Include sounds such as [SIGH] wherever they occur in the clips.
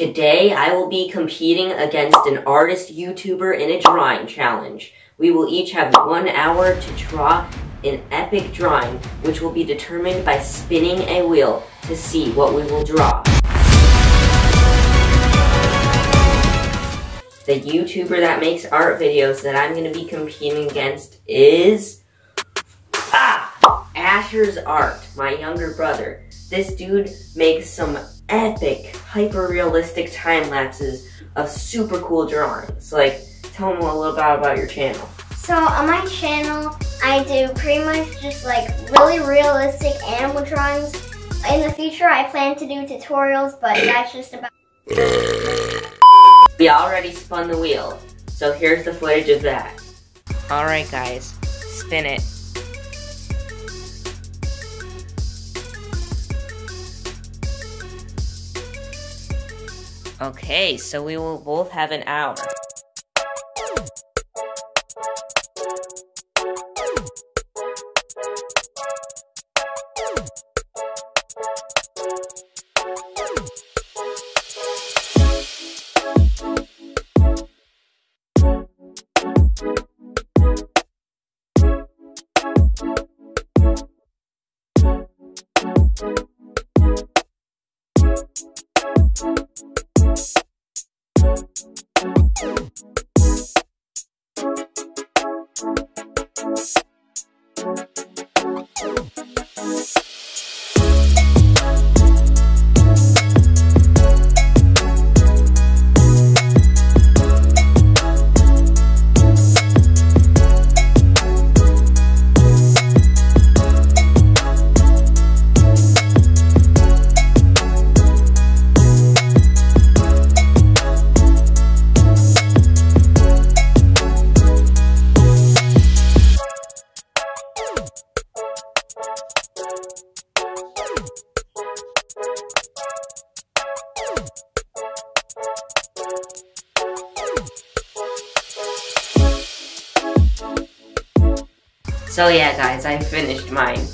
Today, I will be competing against an artist YouTuber in a drawing challenge. We will each have one hour to draw an epic drawing, which will be determined by spinning a wheel to see what we will draw. The YouTuber that makes art videos that I'm going to be competing against is... Asher's Art, my younger brother. This dude makes some epic, hyper-realistic time lapses of super cool drawings. Like, tell them a little bit about your channel. So on my channel, I do pretty much just like really realistic animal drawings. In the future, I plan to do tutorials, but [COUGHS] that's just about... We already spun the wheel, so here's the footage of that. Alright guys, spin it. Okay, so we will both have an hour. Thank you. So yeah, guys, I finished mine.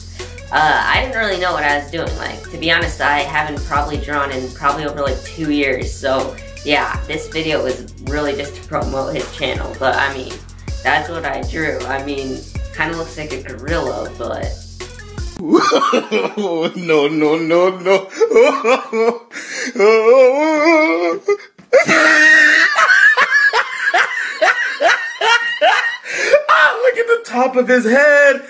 Uh, I didn't really know what I was doing. Like, to be honest, I haven't probably drawn in probably over like two years. So yeah, this video was really just to promote his channel. But I mean, that's what I drew. I mean, kind of looks like a gorilla, but... [LAUGHS] no, no, no, no. [LAUGHS] [LAUGHS] top of his head.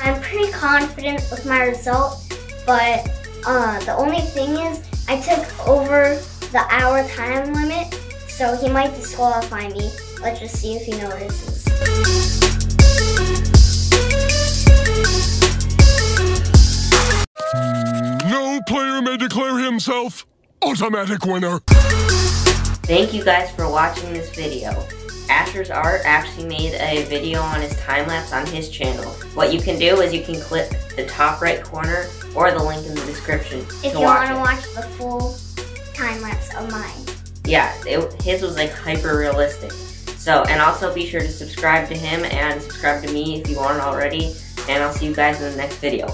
I'm pretty confident with my result, but uh, the only thing is I took over the hour time limit, so he might disqualify me. Let's just see if he notices. No player may declare himself automatic winner. Thank you guys for watching this video. Asher's Art actually made a video on his time-lapse on his channel. What you can do is you can click the top right corner or the link in the description If you want to watch the full time-lapse of mine. Yeah, it, his was like hyper-realistic. So, and also be sure to subscribe to him and subscribe to me if you aren't already. And I'll see you guys in the next video.